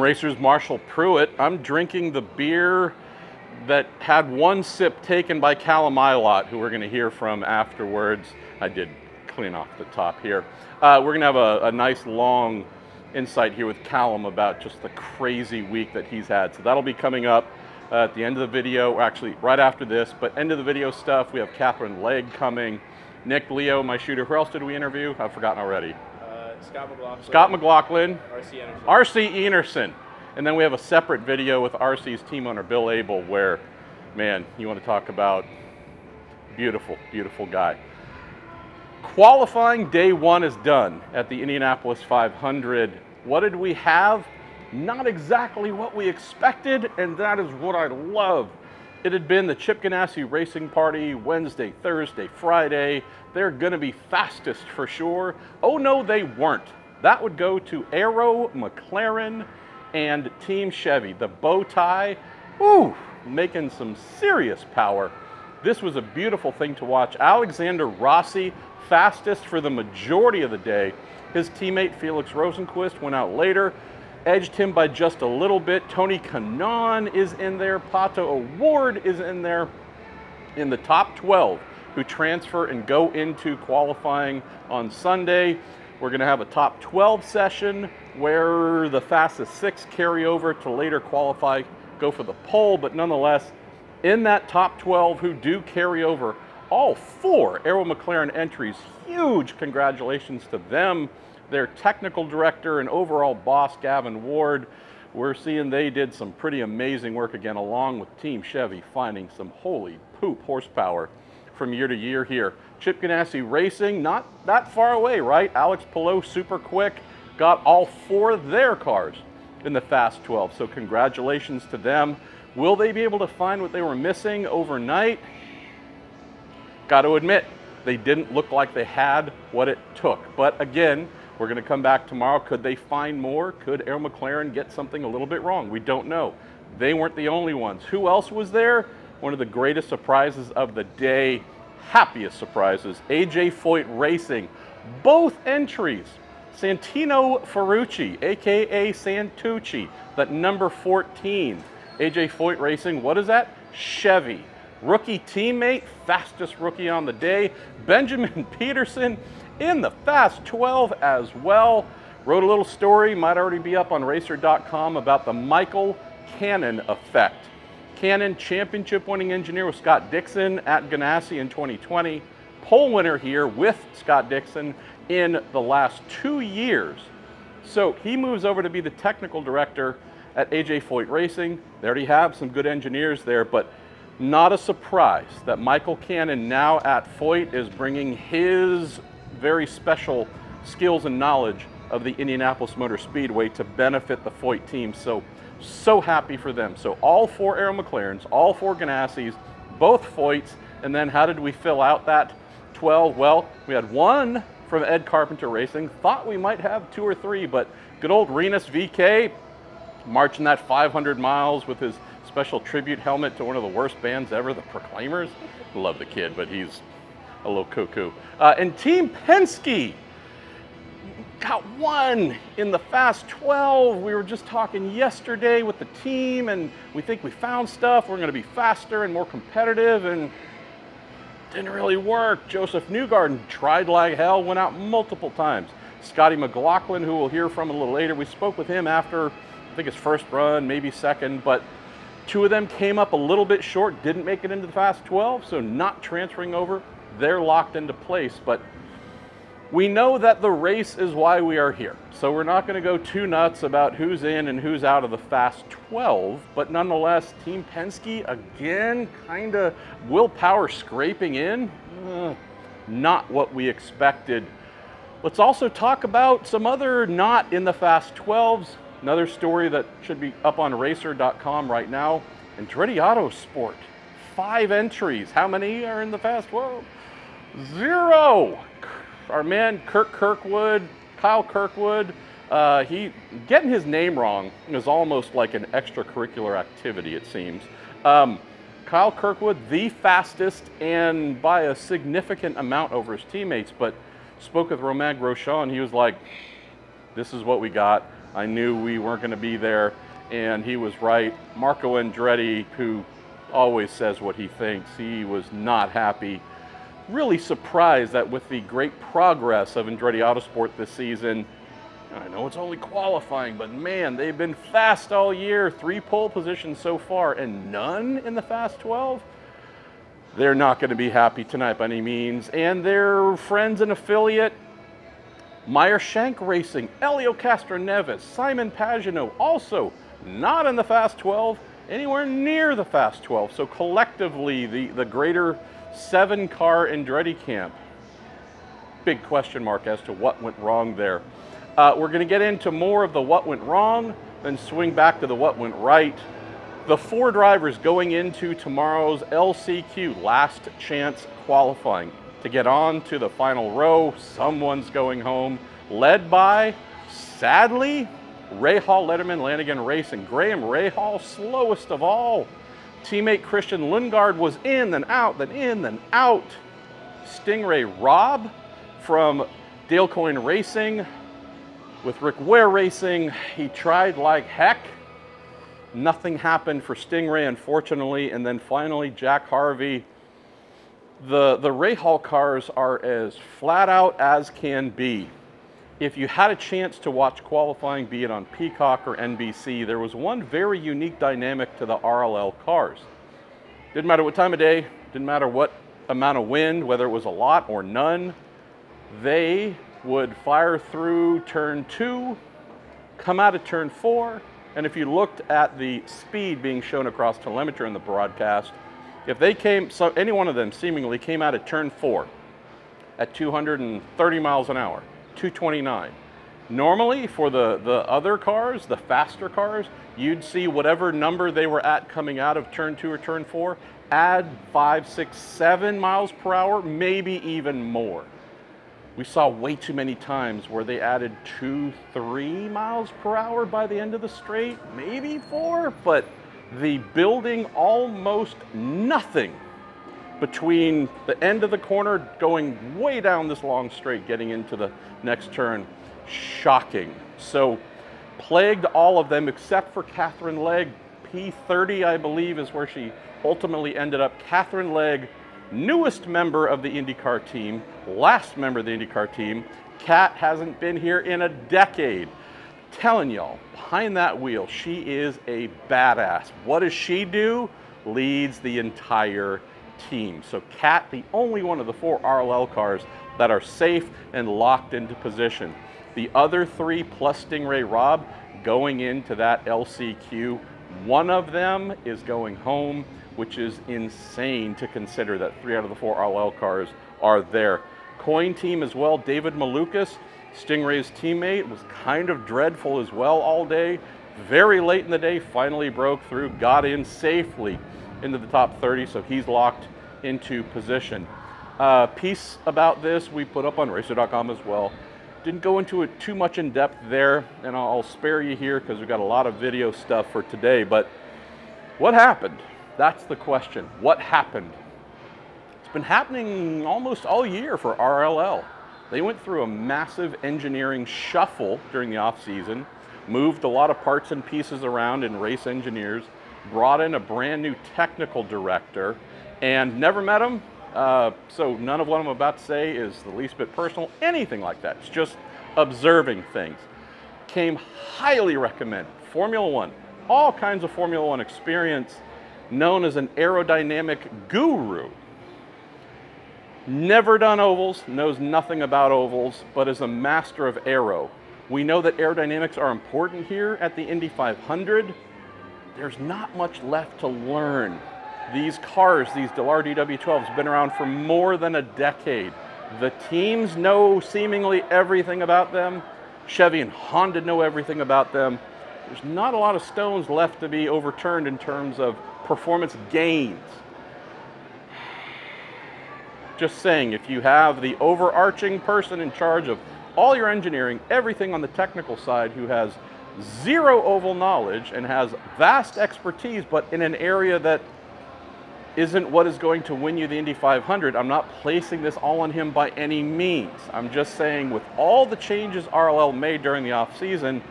Racers Marshall Pruett. I'm drinking the beer that had one sip taken by Callum Ilott, who we're going to hear from afterwards. I did clean off the top here. Uh, we're going to have a, a nice long insight here with Callum about just the crazy week that he's had. So that'll be coming up uh, at the end of the video, or actually right after this, but end of the video stuff, we have Katherine Legge coming, Nick Leo, my shooter. Who else did we interview? I've forgotten already. Scott McLaughlin. Scott McLaughlin. RC Energy. RC Enerson. And then we have a separate video with RC's team owner, Bill Abel, where, man, you want to talk about beautiful, beautiful guy. Qualifying day one is done at the Indianapolis 500. What did we have? Not exactly what we expected, and that is what I love. It had been the Chip Ganassi Racing Party Wednesday, Thursday, Friday. They're going to be fastest for sure. Oh no, they weren't. That would go to Arrow, McLaren, and Team Chevy. The bow tie, ooh, making some serious power. This was a beautiful thing to watch. Alexander Rossi, fastest for the majority of the day. His teammate Felix Rosenqvist went out later, edged him by just a little bit. Tony Kanaan is in there. Pato O'Ward is in there in the top 12 who transfer and go into qualifying on Sunday. We're going to have a top 12 session where the fastest six carry over to later qualify, go for the pole, but nonetheless, in that top 12 who do carry over, all four Arrow McLaren entries, huge congratulations to them, their technical director and overall boss, Gavin Ward. We're seeing they did some pretty amazing work again, along with Team Chevy, finding some holy poop horsepower from year to year here. Chip Ganassi Racing, not that far away, right? Alex Palou, super quick, got all four of their cars in the Fast 12. So congratulations to them. Will they be able to find what they were missing overnight? Got to admit, they didn't look like they had what it took. But again, we're going to come back tomorrow. Could they find more? Could Arrow McLaren get something a little bit wrong? We don't know. They weren't the only ones. Who else was there? One of the greatest surprises of the day, happiest surprises, AJ Foyt Racing. Both entries, Santino Ferrucci, aka Santucci, that number 14. AJ Foyt Racing, what is that? Chevy. Rookie teammate, fastest rookie on the day, Benjamin Pedersen in the Fast 12 as well. Wrote a little story, might already be up on racer.com, about the Michael Cannon effect. Cannon championship winning engineer with Scott Dixon at Ganassi in 2020. Pole winner here with Scott Dixon in the last two years. So he moves over to be the technical director at AJ Foyt Racing. They already have some good engineers there, but not a surprise that Michael Cannon now at Foyt is bringing his very special skills and knowledge of the Indianapolis Motor Speedway to benefit the Foyt team. So, so happy for them. So all four Arrow McLarens, all four Ganassis, both Foyts, and then how did we fill out that 12? Well, we had one from Ed Carpenter Racing. Thought we might have two or three, but good old Rinus VeeKay marching that 500 miles with his special tribute helmet to one of the worst bands ever, the Proclaimers. Love the kid, but he's a little cuckoo. Uh, and Team Penske got one in the Fast 12. We were just talking yesterday with the team, and we think we found stuff. We're going to be faster and more competitive, and didn't really work. Josef Newgarden tried like hell, went out multiple times. Scotty McLaughlin, who we'll hear from a little later, we spoke with him after, I think his first run, maybe second, but two of them came up a little bit short, didn't make it into the Fast 12, so not transferring over. They're locked into place, but we know that the race is why we are here. So we're not going to go too nuts about who's in and who's out of the Fast 12, but nonetheless, Team Penske, again, kind of Will Power scraping in. Uh, not what we expected. Let's also talk about some other not in the Fast 12s. Another story that should be up on racer.com right now. Andretti Autosport, five entries. How many are in the Fast 12? Zero our man Kirk Kirkwood, Kyle Kirkwood, uh, he getting his name wrong is almost like an extracurricular activity, it seems. Um, Kyle Kirkwood, the fastest and by a significant amount over his teammates, but spoke with Romain Grosjean. He was like, "This is what we got. I knew we weren't going to be there, and he was right. Marco Andretti, who always says what he thinks, he was not happy. Really surprised that with the great progress of Andretti Autosport this season, I know it's only qualifying, but man, they've been fast all year. Three pole positions so far, and none in the Fast 12. They're not going to be happy tonight by any means. And their friends and affiliate, Meyer Shank Racing, Helio Castroneves, Simon Pagenaud, also not in the Fast 12, anywhere near the Fast 12. So collectively, the, the greater seven car Andretti camp. Big question mark as to what went wrong there. Uh, we're going to get into more of the what went wrong, then swing back to the what went right. The four drivers going into tomorrow's LCQ last chance qualifying to get on to the final row. Someone's going home, led by, sadly, Rahal Letterman Lanigan Racing. Graham Rahal, slowest of all. Teammate Christian Lundgaard was in, then out, then in, then out. Stingray Rob from Dale Coyne Racing with Rick Ware Racing. He tried like heck. Nothing happened for Sting Ray, unfortunately. And then finally, Jack Harvey. The, the Rahal cars are as flat out as can be if you had a chance to watch qualifying, be it on Peacock or NBC, there was one very unique dynamic to the RLL cars. Didn't matter what time of day, didn't matter what amount of wind, whether it was a lot or none, they would fire through turn two, come out of turn four, and if you looked at the speed being shown across telemetry in the broadcast, if they came, so any one of them seemingly came out of turn four at 230 miles an hour, 229. Normally, for the, the other cars, the faster cars, you'd see whatever number they were at coming out of turn two or turn four, add five, six, seven miles per hour, maybe even more. We saw way too many times where they added two, three miles per hour by the end of the straight, maybe four, but the building almost nothing between the end of the corner going way down this long straight, getting into the next turn. Shocking. So plagued all of them except for Katherine Legge. P30, I believe, is where she ultimately ended up. Katherine Legge, newest member of the IndyCar team, last member of the IndyCar team. Cat hasn't been here in a decade. Telling y'all, behind that wheel, she is a badass. What does she do? Leads the entire team. So CAT, the only one of the four RLL cars that are safe and locked into position. The other three plus Sting Ray Robb going into that LCQ. One of them is going home, which is insane to consider that three out of the four RLL cars are there. Coyne team as well, David Malukas, Sting Ray's teammate, was kind of dreadful as well all day. Very late in the day, finally broke through, got in safely into the top 30, so he's locked into position. Uh, piece about this we put up on racer.com as well. Didn't go into it too much in depth there, and I'll spare you here because we've got a lot of video stuff for today. But what happened? That's the question. What happened? It's been happening almost all year for RLL. They went through a massive engineering shuffle during the off season, moved a lot of parts and pieces around in race engineers, brought in a brand new technical director, and never met him. Uh, so none of what I'm about to say is the least bit personal, anything like that. It's just observing things. Came highly recommended. Formula One, all kinds of Formula One experience, known as an aerodynamic guru. Never done ovals, knows nothing about ovals, but is a master of aero. We know that aerodynamics are important here at the Indy 500. There's not much left to learn these cars, these Dallara DW12s, have been around for more than a decade. The teams know seemingly everything about them. Chevy and Honda know everything about them. There's not a lot of stones left to be overturned in terms of performance gains. Just saying, if you have the overarching person in charge of all your engineering, everything on the technical side, who has zero oval knowledge and has vast expertise, but in an area that isn't what is going to win you the Indy 500. I'm not placing this all on him by any means. I'm just saying with all the changes RLL made during the offseason,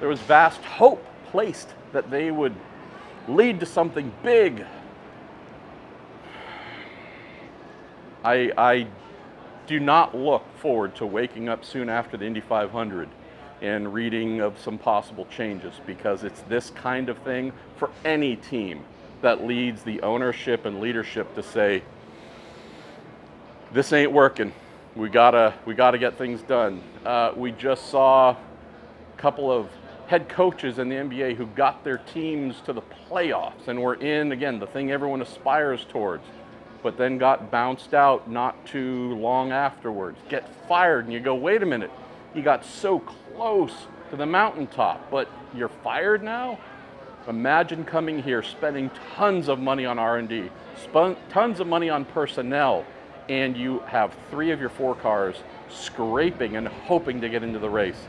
There was vast hope placed that they would lead to something big. I, I do not look forward to waking up soon after the Indy 500 and reading of some possible changes because it's this kind of thing for any team that leads the ownership and leadership to say, this ain't working. We gotta, we gotta get things done. Uh, we just saw a couple of head coaches in the NBA who got their teams to the playoffs and were in, again, the thing everyone aspires towards, but then got bounced out not too long afterwards, get fired, and you go, wait a minute, you got so close to the mountaintop, but you're fired now? Imagine coming here, spending tons of money on R&D, tons of money on personnel, and you have three of your four cars scraping and hoping to get into the race.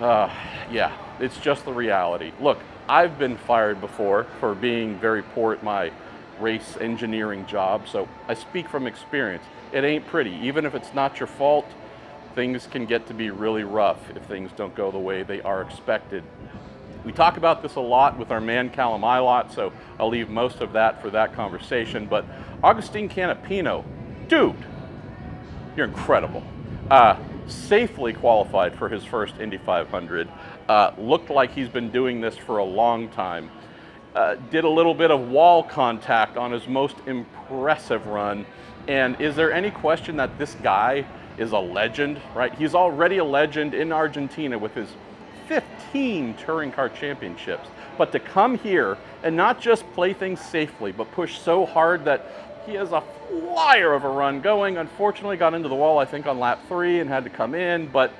Uh, yeah, it's just the reality. Look, I've been fired before for being very poor at my race engineering job, so I speak from experience. It ain't pretty. Even if it's not your fault, things can get to be really rough if things don't go the way they are expected. We talk about this a lot with our man Callum Ilott, so I'll leave most of that for that conversation. But Agustin Canapino, dude, you're incredible. Uh, safely qualified for his first Indy 500. Uh, looked like he's been doing this for a long time. Uh, did a little bit of wall contact on his most impressive run. And is there any question that this guy is a legend, right? He's already a legend in Argentina with his 15 touring car championships. But to come here and not just play things safely, but push so hard that he has a flyer of a run going. Unfortunately, got into the wall, I think, on lap three and had to come in, but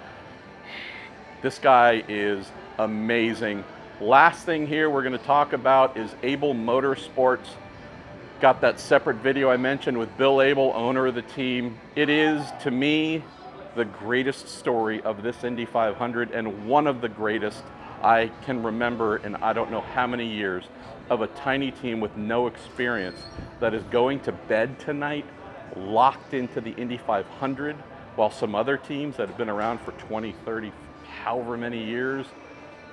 this guy is amazing. Last thing here we're going to talk about is Abel Motorsports. Got that separate video I mentioned with Bill Abel, owner of the team. It is, to me, the greatest story of this Indy 500 and one of the greatest I can remember in I don't know how many years of a tiny team with no experience that is going to bed tonight locked into the Indy 500 while some other teams that have been around for 20, 30, however many years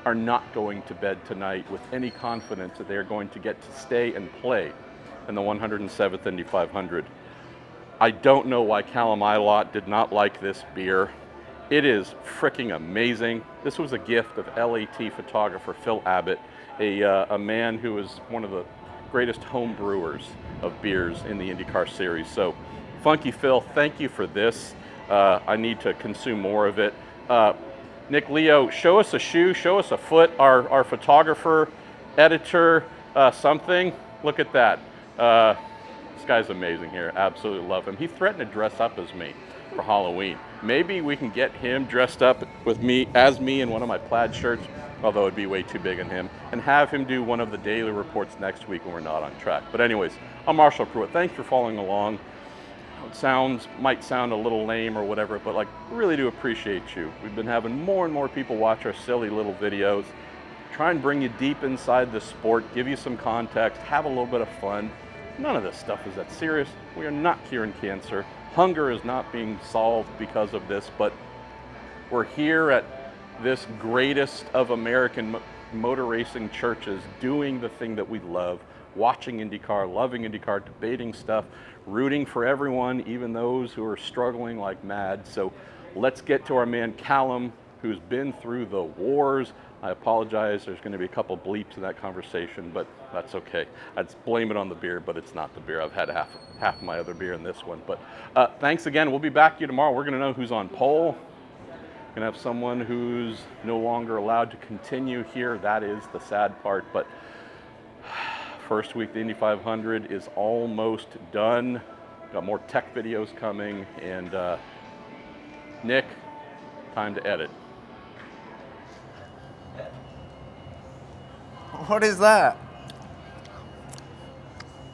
are not going to bed tonight with any confidence that they are going to get to stay and play in the 107th Indy 500. I don't know why Callum Ilott did not like this beer. It is freaking amazing. This was a gift of LAT photographer Phil Abbott, a, uh, a man who is one of the greatest home brewers of beers in the IndyCar series. So, Funky Phil, thank you for this. Uh, I need to consume more of it. Uh, Nick Leo, show us a shoe, show us a foot. Our, our photographer, editor, uh, something. Look at that. Uh, this guy's amazing here. Absolutely love him. He threatened to dress up as me for Halloween. Maybe we can get him dressed up with me as me in one of my plaid shirts, although it'd be way too big on him, and have him do one of the daily reports next week when we're not on track. But anyways, I'm Marshall Pruett. Thanks for following along. It sounds might sound a little lame or whatever, but like really do appreciate you. We've been having more and more people watch our silly little videos. Try and bring you deep inside the sport, give you some context, have a little bit of fun. None of this stuff is that serious. We are not curing cancer. Hunger is not being solved because of this, but we're here at this greatest of American motor racing churches doing the thing that we love, watching IndyCar, loving IndyCar, debating stuff, rooting for everyone, even those who are struggling like mad. So let's get to our man Callum, who's been through the wars, I apologize. There's going to be a couple bleeps in that conversation, but that's okay. I'd blame it on the beer, but it's not the beer. I've had half half my other beer in this one. But uh, thanks again. We'll be back to you tomorrow. We're going to know who's on pole. We're to have someone who's no longer allowed to continue here. That is the sad part. But first week, the Indy 500 is almost done. Got more tech videos coming. And uh, Nick, time to edit. What is that?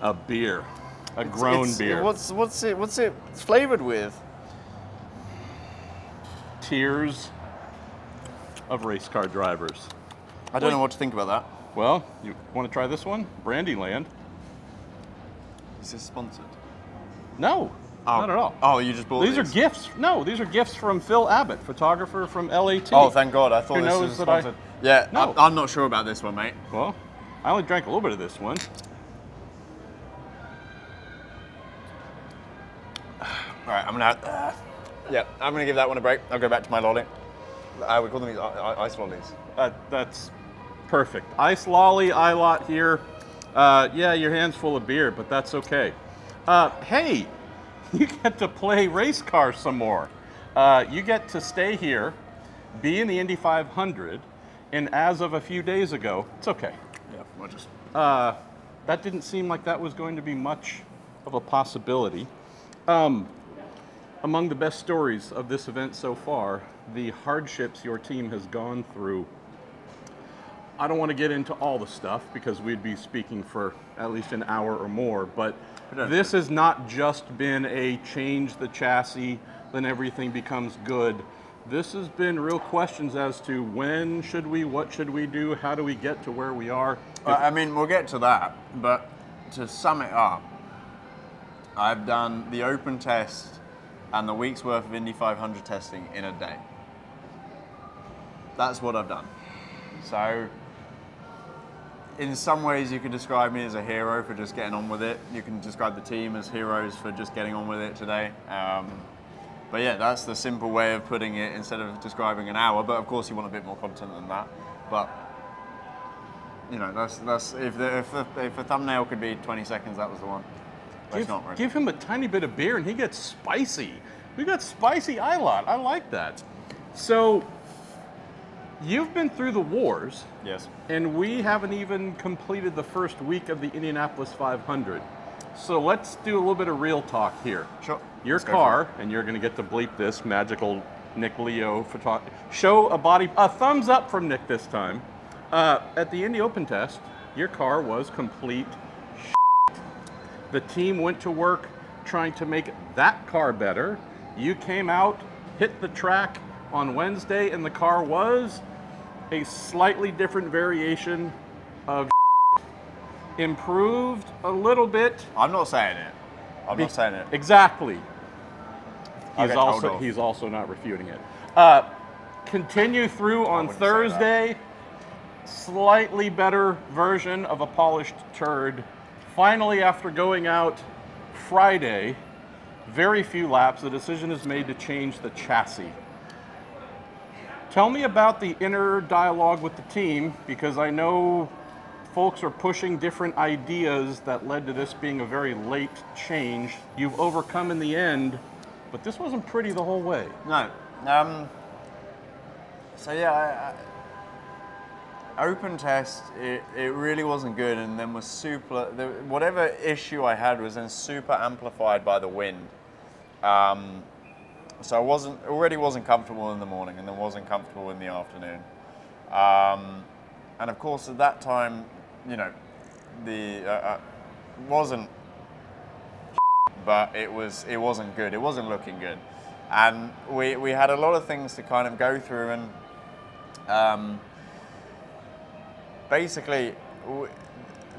A beer, a it's, grown it's, beer. What's what's it? What's it flavored with? Tears of race car drivers. I don't well, know what to think about that. Well, you want to try this one? Brandyland. Is this sponsored? No, oh. Not at all. Oh, you just bought These these? are gifts. No, these are gifts from Phil Abbott, photographer from LAT. Oh, thank God! I thought Who this knows was that I- sponsored. Yeah, No. I'm, I'm not sure about this one, mate. Well, I only drank a little bit of this one. All right, I'm gonna. Uh, yeah, I'm gonna give that one a break. I'll go back to my lolly. Uh, we call them these ice lollies. Uh, that's perfect. Ice lolly, I lot here. Uh, yeah, your hand's full of beer, but that's okay. Uh, hey, you get to play race car some more. Uh, you get to stay here, be in the Indy 500, and as of a few days ago, it's okay. Yeah, we'll just. Uh, that didn't seem like that was going to be much of a possibility. Um, among the best stories of this event so far, the hardships your team has gone through. I don't want to get into all the stuff because we'd be speaking for at least an hour or more, but this has not just been a change the chassis, then everything becomes good. This has been real questions as to when should we, what should we do, how do we get to where we are. I mean, we'll get to that, but to sum it up, I've done the open test and the week's worth of Indy 500 testing in a day. That's what I've done. So, in some ways, you could describe me as a hero for just getting on with it. You can describe the team as heroes for just getting on with it today. Um, but yeah, that's the simple way of putting it instead of describing an hour. But of course, you want a bit more content than that. But you know, that's that's if the if the, if the thumbnail could be 20 seconds, that was the one. But Give, not really. give him a tiny bit of beer and he gets spicy. We got spicy lot. I like that. So, you've been through the wars, yes. and we haven't even completed the first week of the Indianapolis 500. So let's do a little bit of real talk here. Sure. Your Let's car, and you're going to get to bleep this magical Nick Leo photo. Show a body, a thumbs up from Nick this time. Uh, at the Indy Open test, your car was complete. The team went to work trying to make that car better. You came out, hit the track on Wednesday, and the car was a slightly different variation of improved a little bit. I'm not saying it. I'm not saying it. Exactly. He's told also he's also not refuting it. Uh, continue through on wouldn't say that. Thursday. Slightly better version of a polished turd. Finally, after going out Friday, very few laps, the decision is made to change the chassis. Tell me about the inner dialogue with the team because I know folks are pushing different ideas that led to this being a very late change. You've overcome in the end, but this wasn't pretty the whole way. No. Um, so yeah, I, I, open test, it, it really wasn't good, and then was super. The, whatever issue I had was then super amplified by the wind. Um, so I wasn't already wasn't comfortable in the morning, and then wasn't comfortable in the afternoon. Um, and of course, at that time, you know, the uh, uh, wasn't but it was it wasn't good. It wasn't looking good, and we we had a lot of things to kind of go through, and um, basically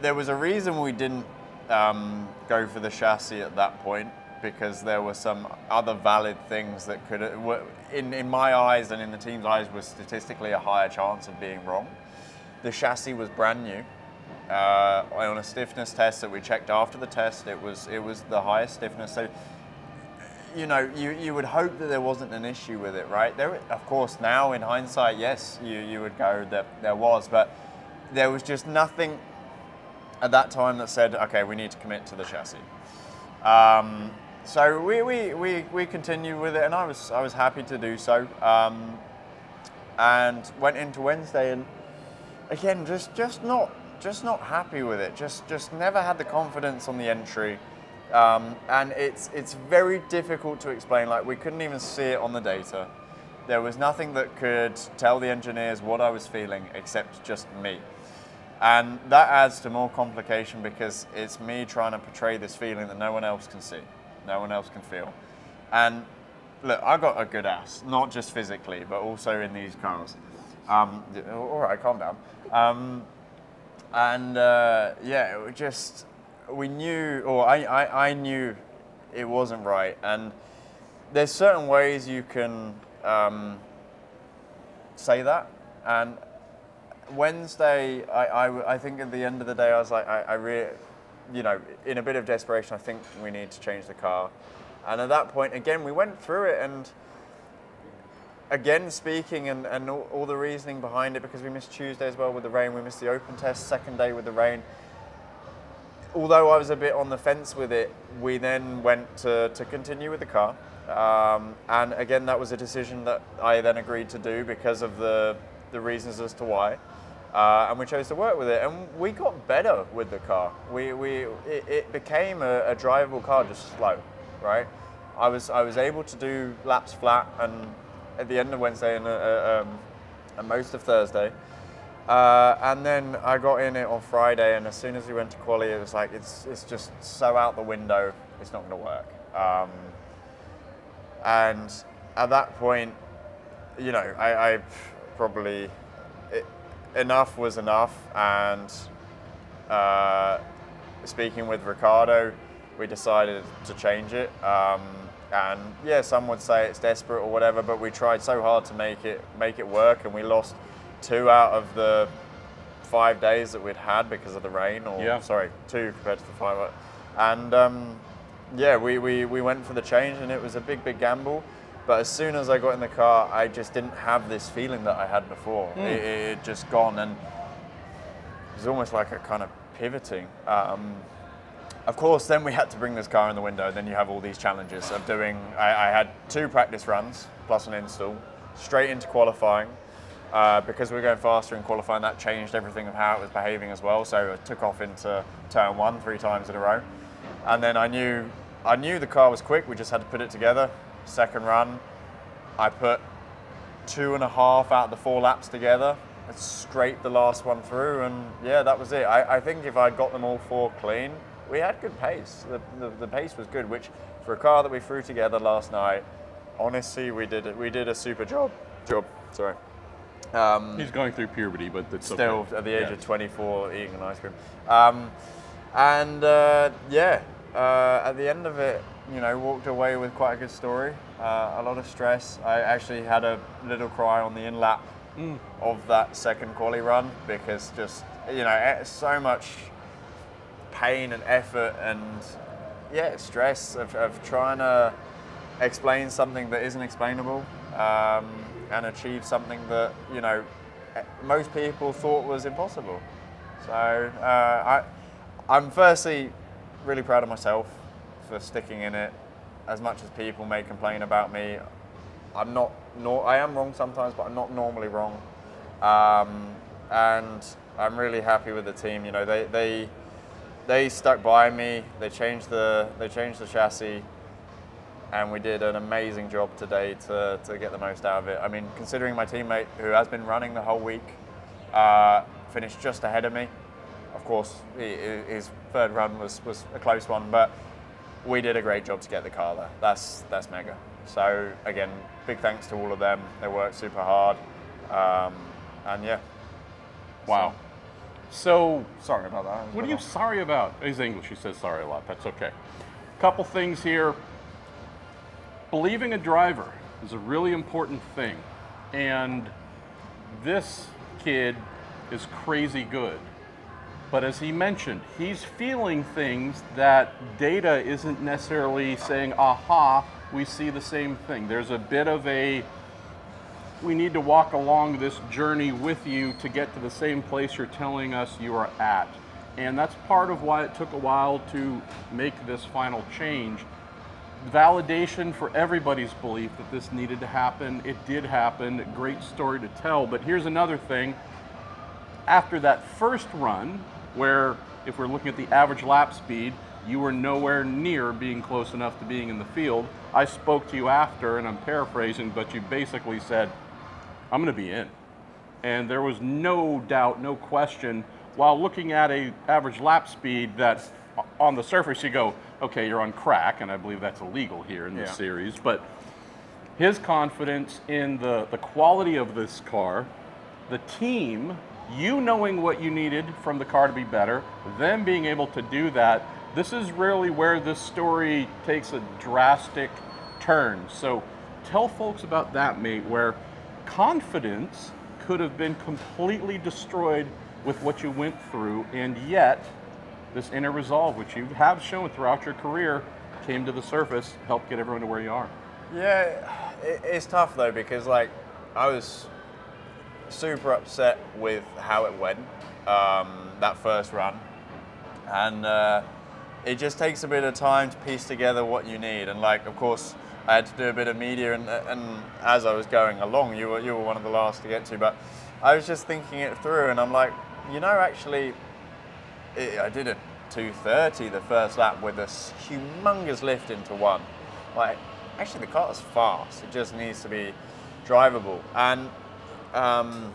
there was a reason we didn't um, go for the chassis at that point because there were some other valid things that could in in my eyes and in the team's eyes was statistically a higher chance of being wrong. The chassis was brand new uh, on a stiffness test that we checked after the test. It was it was the highest stiffness. So you know you, you would hope that there wasn't an issue with it, right? There, of course, now in hindsight, yes, you, you would go that there was, but there was just nothing at that time that said, okay, we need to commit to the chassis. Um, so we, we, we, we continued with it, and I was I was happy to do so. Um, and went into Wednesday, and again, just just not just not happy with it. Just just never had the confidence on the entry, um, and it's it's very difficult to explain. Like we couldn't even see it on the data. There was nothing that could tell the engineers what I was feeling except just me. And that adds to more complication because it's me trying to portray this feeling that no one else can see, no one else can feel. And look, I got a good ass, not just physically, but also in these cars. Um, all right, calm down. Um, and uh, yeah, it was just we knew, or I, I, I knew it wasn't right. And there's certain ways you can um, say that. And Wednesday, I, I, I, think at the end of the day, I was like, I, I really, you know, in a bit of desperation, I think we need to change the car. And at that point, again, we went through it and again, speaking and, and all, all the reasoning behind it, because we missed Tuesday as well with the rain, we missed the open test, second day with the rain. Although I was a bit on the fence with it, we then went to, to continue with the car. Um, and again, that was a decision that I then agreed to do because of the, the reasons as to why. Uh, and we chose to work with it. And we got better with the car. We, we, it, it became a, a, drivable car, just slow, right? I was, I was able to do laps flat and at the end of Wednesday and, uh, uh um, and most of Thursday. Uh, and then I got in it on Friday, and as soon as we went to quali, it was like it's it's just so out the window. It's not going to work. Um, and at that point, you know, I, I probably it, enough was enough. And uh, speaking with Ricardo, we decided to change it. Um, and yeah, some would say it's desperate or whatever, but we tried so hard to make it make it work, and we lost two out of the five days that we'd had because of the rain. Or yeah. sorry, two compared to the five. And um, yeah, we, we, we went for the change and it was a big, big gamble. But as soon as I got in the car, I just didn't have this feeling that I had before. Mm. It, it, just gone and it was almost like a kind of pivoting. Um, of course, then we had to bring this car in the window. Then you have all these challenges of doing. I, I had two practice runs plus an install, straight into qualifying. Uh, because we were going faster in qualifying, that changed everything of how it was behaving as well. So I took off into turn one three times in a row, and then I knew I knew the car was quick. We just had to put it together. Second run, I put two and a half out of the four laps together. I scraped the last one through, and yeah, that was it. I, I think if I'd got them all four clean, we had good pace. The, the, the, pace was good, which for a car that we threw together last night, honestly, we did we did a super job. Job, sorry. Um, He's going through puberty, but it's still okay. at the age yeah. of 24 eating an ice cream. Um, and uh, yeah, uh, at the end of it, you know, walked away with quite a good story. Uh, a lot of stress. I actually had a little cry on the in lap mm. of that second quali run because just you know so much pain and effort and yeah stress of, of trying to explain something that isn't explainable um, and achieve something that you know most people thought was impossible. So uh, I, I'm firstly really proud of myself for sticking in it. As much as people may complain about me, I'm not. Nor, I am wrong sometimes, but I'm not normally wrong. Um, and I'm really happy with the team. You know, they they they stuck by me. They changed the they changed the chassis, and we did an amazing job today to to get the most out of it. I mean, considering my teammate who has been running the whole week uh, finished just ahead of me, of course, his third run was, was a close one, but we did a great job to get the car there. That's, that's mega. So, again, big thanks to all of them. They worked super hard. Um, and yeah. Wow. So, sorry about that. What are you sorry about? He's English. He says sorry a lot. That's okay. A couple things here. Believing a driver is a really important thing. And this kid is crazy good. But as he mentioned, he's feeling things that data isn't necessarily saying, aha, we see the same thing. There's a bit of a, we need to walk along this journey with you to get to the same place you're telling us you are at. And that's part of why it took a while to make this final change. Validation for everybody's belief that this needed to happen. It did happen. Great story to tell. But here's another thing. After that first run, where if we're looking at the average lap speed, you were nowhere near being close enough to being in the field. I spoke to you after, and I'm paraphrasing, but you basically said, I'm going to be in. And there was no doubt, no question, while looking at a average lap speed that uh, on the surface you go, okay, you're on crack, and I believe that's illegal here in this yeah. series, but his confidence in the, the quality of this car, the team you knowing what you needed from the car to be better, them being able to do that, this is really where this story takes a drastic turn. So tell folks about that, mate, where confidence could have been completely destroyed with what you went through, and yet this inner resolve, which you have shown throughout your career, came to the surface, helped get everyone to where you are. Yeah, it, it's tough though because like I was super upset with how it went um, that first run, and uh, it just takes a bit of time to piece together what you need. And like, of course, I had to do a bit of media, and, and as I was going along, you were you were one of the last to get to, but I was just thinking it through, and I'm like, you know, actually, it, I did a 230 the first lap with a humongous lift into one. Like, actually, the car is fast. It just needs to be drivable. And um,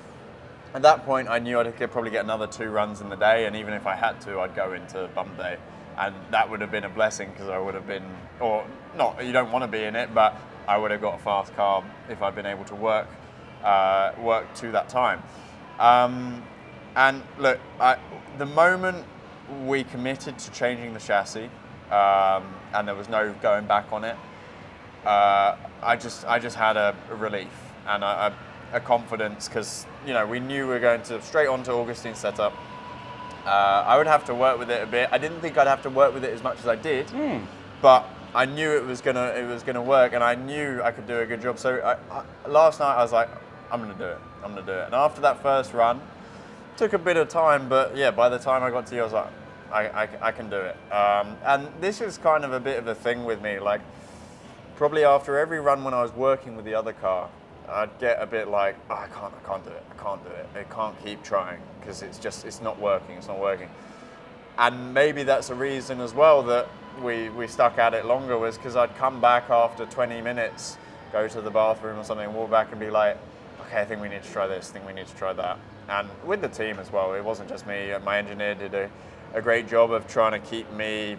at that point, I knew I could probably get another two runs in the day, and even if I had to, I'd go into bump day. And that would have been a blessing because I would have been, or not, you don't want to be in it, but I would have got a fast car if I'd been able to work, uh, work to that time. Um, and look, I, the moment we committed to changing the chassis, um, and there was no going back on it, uh, I just I just had a, a relief and a, a confidence because you know we knew we were going to straight on to Agustin's setup. Uh, I would have to work with it a bit. I didn't think I'd have to work with it as much as I did, Hmm. but I knew it was gonna it was gonna work, and I knew I could do a good job. So I, I, last night I was like, I'm gonna do it. I'm gonna do it. And after that first run, took a bit of time, but yeah, by the time I got to you, I was like, I, I, I can do it. Um, and this is kind of a bit of a thing with me. Like, probably after every run when I was working with the other car, I'd get a bit like, oh, I can't, I can't do it. I can't do it. I can't keep trying because it's just, it's not working. It's not working. And maybe that's a reason as well that we, we stuck at it longer was because I'd come back after 20 minutes, go to the bathroom or something, walk back and be like, okay, I think we need to try this, I think we need to try that. And with the team as well, it wasn't just me. Uh, my engineer did a, a great job of trying to keep me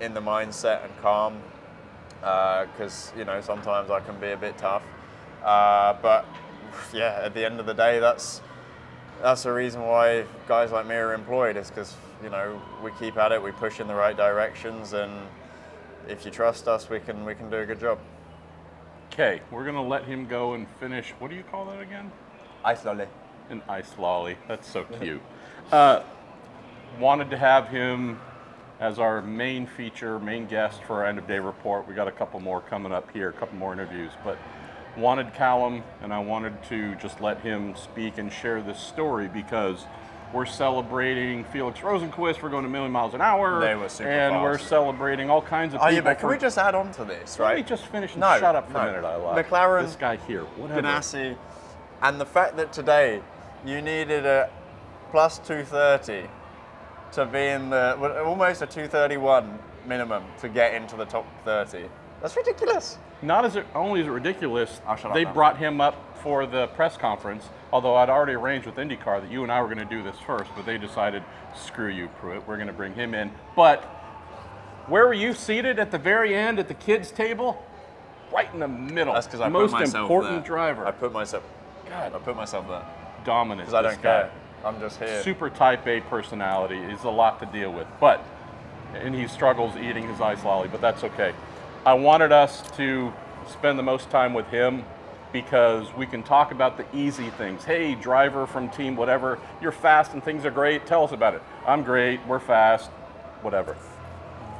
in the mindset and calm uh, because, you know, sometimes I can be a bit tough. Uh, but yeah, at the end of the day, that's that's the reason why guys like me are employed is because you know we keep at it, we push in the right directions, and if you trust us, we can we can do a good job. Okay, we're gonna let him go and finish. What do you call that again? Ice lolly. An ice lolly. That's so cute. Uh, wanted to have him as our main feature, main guest for our end of day report. We got a couple more coming up here, a couple more interviews, but wanted Callum and I wanted to just let him speak and share this story because we're celebrating Felix Rosenqvist. We're going a million miles an hour. They were super And we're celebrating all kinds of Oh people. yeah, but can we just add on to this, Right. Let me just finish and No, shut up for no. a minute, I love. McLaren- This guy here. Whatever. Ganassi, and the fact that today you needed a plus 230 to be in the almost a 231 minimum to get into the top 30. That's ridiculous. Not as it, only is it ridiculous, I'll up they now. brought him up for the press conference. Although I'd already arranged with IndyCar that you and I were going to do this first, but they decided, screw you, Pruett, we're going to bring him in. But where were you seated at the very end at the kids' table? Right in the middle. That's because I most put myself important there. driver. I put myself. God. I put myself there Dominant. because I don't guy. care. I'm just here. super type A personality is a lot to deal with. But and he struggles eating his ice lolly, but that's okay. I wanted us to spend the most time with him because we can talk about the easy things. Hey, driver from team whatever, you're fast and things are great. Tell us about it. I'm great, we're fast, whatever.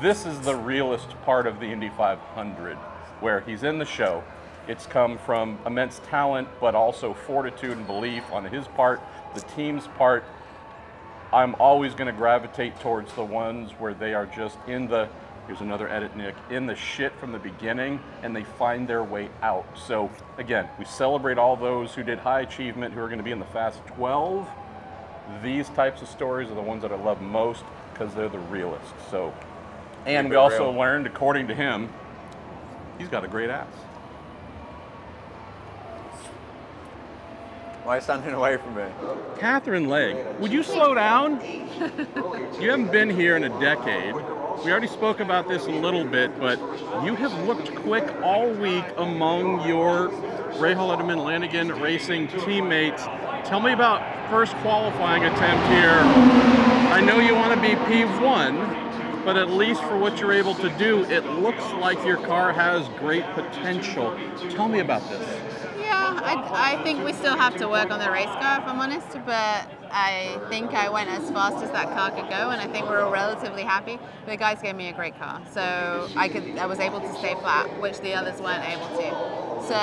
This is the realest part of the Indy 500 where he's in the show. It's come from immense talent, but also fortitude and belief on his part, the team's part. I'm always going to gravitate towards the ones where they are just in the, here's another edit, Nick, in the shit from the beginning and they find their way out. So, again, we celebrate all those who did high achievement, who are going to be in the Fast 12. These types of stories are the ones that I love most because they're the realest. So, and we also real. learned, according to him, he's got a great ass. Why standing away from me? Katherine Legge, would you slow down? you haven't been here in a decade. We already spoke about this a little bit, but you have looked quick all week among your Rahal Letterman Lanigan Racing teammates. Tell me about first qualifying attempt here. I know you want to be P1, but at least for what you're able to do, it looks like your car has great potential. Tell me about this. Yeah, I, I think we still have to work on the race car, if I'm honest, but I think I went as fast as that car could go, and I think we are all relatively happy. The guys gave me a great car, so I could I was able to stay flat, which the others weren't able to. So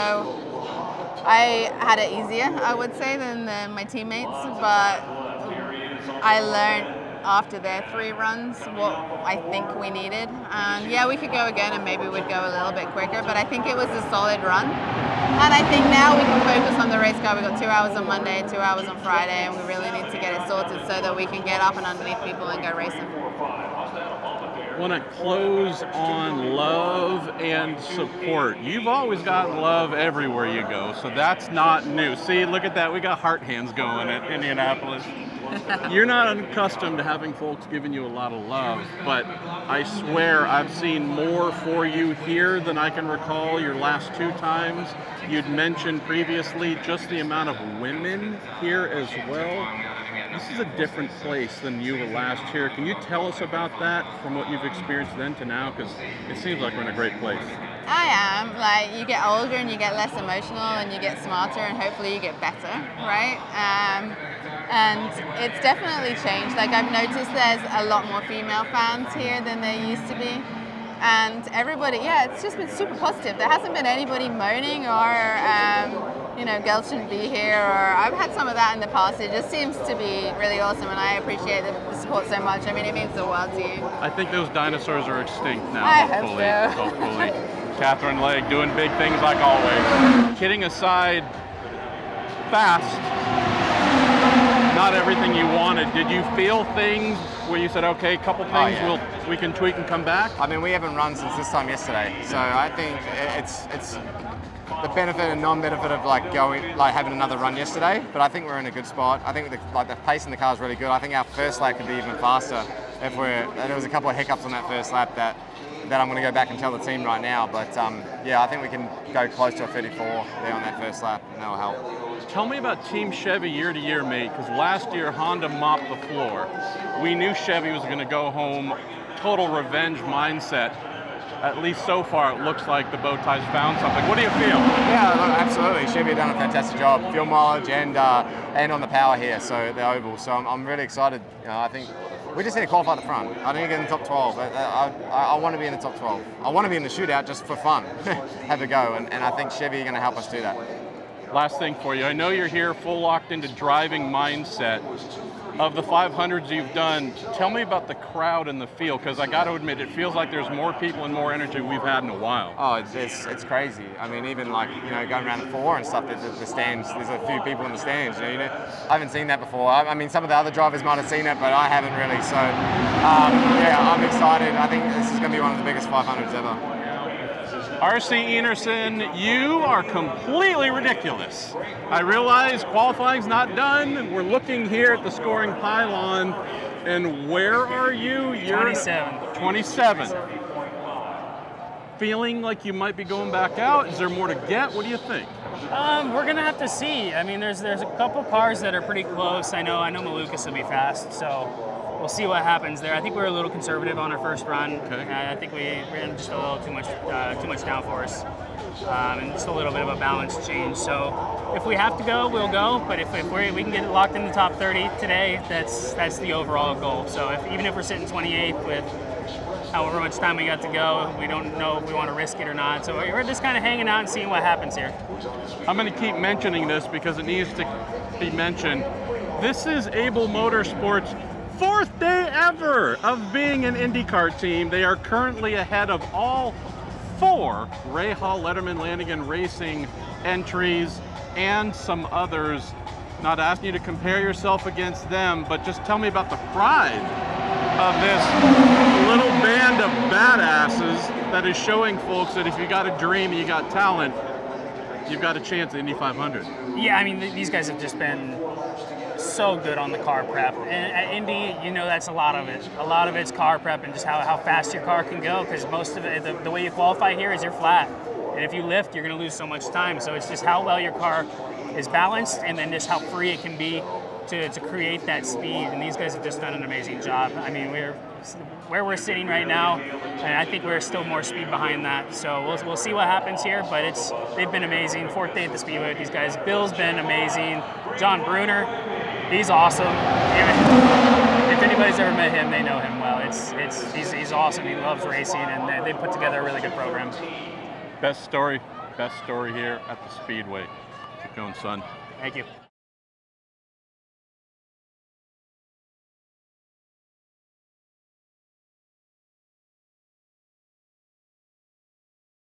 I had it easier, I would say, than the, my teammates, but I learned after their three runs what I think we needed. And yeah, we could go again and maybe we'd go a little bit quicker, but I think it was a solid run. And I think now we can focus on the race car. We've got two hours on Monday, two hours on Friday, and we really need to get it sorted so that we can get up and underneath people and go racing want to close on love and support. You've always gotten love everywhere you go, so that's not new. See, look at that. We got heart hands going at Indianapolis. You're not unaccustomed to having folks giving you a lot of love, but I swear I've seen more for you here than I can recall your last two times. You'd mentioned previously just the amount of women here as well. This is a different place than you were last year. Can you tell us about that from what you've experienced then to now? Because it seems like we're in a great place. I am. Like, you get older and you get less emotional and you get smarter and hopefully you get better, right? Um, and it's definitely changed. Like, I've noticed there's a lot more female fans here than there used to be and everybody, yeah, it's just been super positive. There hasn't been anybody moaning or, um, you know, girls shouldn't be here, or I've had some of that in the past. It just seems to be really awesome, and I appreciate the support so much. I mean, it means the world to you. I think those dinosaurs are extinct now. I hopefully, hope so. hopefully. Katherine Legge doing big things like always. Kidding aside, fast not everything you wanted. Did you feel things where you said, okay, a couple oh, things oh, yeah. we'll, we can tweak and come back? I mean, we haven't run since this time yesterday, so I think it's it's the benefit and non-benefit of like going like having another run yesterday. But I think we're in a good spot. I think the, like the pace in the car is really good. I think our first lap could be even faster if we're. There was a couple of hiccups on that first lap that that I'm going to go back and tell the team right now. But um, yeah, I think we can go close to a 34 there on that first lap, and that'll help. Tell me about Team Chevy year to year, mate, because last year Honda mopped the floor. We knew Chevy was going to go home, total revenge mindset. At least so far, it looks like the bow ties found something. What do you feel? Yeah, absolutely. Chevy have done a fantastic job, fuel mileage and uh, and on the power here, so the oval. So I'm, I'm really excited. You know, I think we just need to qualify the front. I need to get in the top 12. I, I, I, want to be in the top 12. I want to be in the shootout just for fun, have a go, and, and I think Chevy are going to help us do that. Last thing for you. I know you're here full locked into driving mindset of the 500s you've done, tell me about the crowd and the feel, because I got to admit, it feels like there's more people and more energy we've had in a while. Oh, it's, it's, it's crazy. I mean, even like, you know, going around the four and stuff, the, the, stands, there's a few people in the stands, you know, you know, I haven't seen that before. I, I, mean, some of the other drivers might have seen it, but I haven't really, so um, yeah, I'm excited. I think this is going to be one of the biggest 500s ever. RC Enerson, you are completely ridiculous. I realize qualifying's not done. We're looking here at the scoring pylon, and where are you? You're 27. 27. Feeling like you might be going back out? Is there more to get? What do you think? Um, we're gonna have to see. I mean, there's there's a couple cars that are pretty close. I know I know Malukas will be fast, so we'll see what happens there. I think we were a little conservative on our first run. Okay. I think we ran just a little too much uh, too much downforce. Um, and just a little bit of a balance change. So if we have to go, we'll go. But if, if we can get locked in the top 30 today, that's that's the overall goal. So if, even if we're sitting 28th with however much time we got to go, we don't know if we want to risk it or not. So we're just kind of hanging out and seeing what happens here. I'm going to keep mentioning this because it needs to be mentioned. This is Abel Motorsports fourth day ever of being an IndyCar team. They are currently ahead of all four Rahal, Letterman, Lanigan Racing entries and some others. Not asking you to compare yourself against them, but just tell me about the pride of this little band of badasses that is showing folks that if you got a dream and you got talent, you've got a chance at Indy 500. Yeah, I mean, these guys have just been so good on the car prep. And at Indy, you know that's a lot of it. A lot of it's car prep and just how, how fast your car can go because most of it, the, the way you qualify here is you're flat. And if you lift, you're going to lose so much time. So it's just how well your car is balanced and then just how free it can be to, to create that speed. And these guys have just done an amazing job. I mean, we're where we're sitting right now, and I think we're still more speed behind that. So we'll, we'll see what happens here. But it's they've been amazing. Fourth day at the Speedway with these guys. Bill's been amazing. John Bruner, he's awesome. If anybody's ever met him, they know him well. It's it's he's, he's awesome. He loves racing, and they, put together a really good program. Best story, best story here at the Speedway. Keep going, son. Thank you.